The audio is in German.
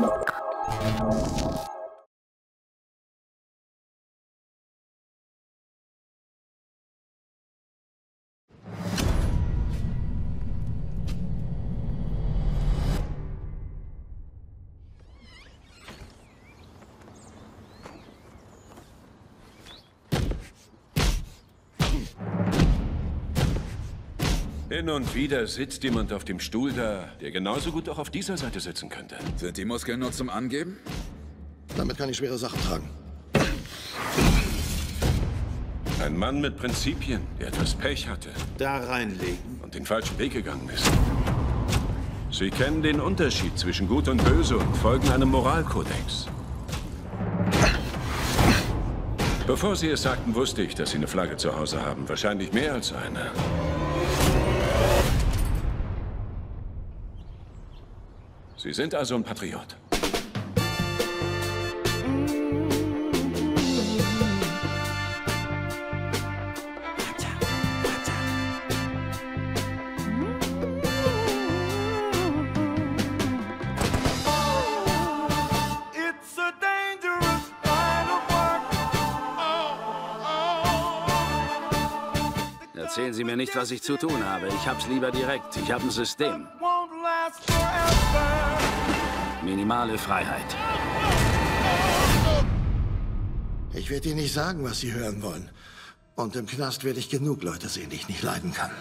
Thank you. Hin und wieder sitzt jemand auf dem Stuhl da, der genauso gut auch auf dieser Seite sitzen könnte. Sind die Muskeln nur zum Angeben? Damit kann ich schwere Sachen tragen. Ein Mann mit Prinzipien, der etwas Pech hatte Da reinlegen. und den falschen Weg gegangen ist. Sie kennen den Unterschied zwischen Gut und Böse und folgen einem Moralkodex. Bevor Sie es sagten, wusste ich, dass Sie eine Flagge zu Hause haben. Wahrscheinlich mehr als eine. Sie sind also ein Patriot. Erzählen Sie mir nicht, was ich zu tun habe. Ich hab's lieber direkt. Ich habe ein System. Minimale Freiheit. Ich werde Ihnen nicht sagen, was Sie hören wollen. Und im Knast werde ich genug Leute sehen, die ich nicht leiden kann.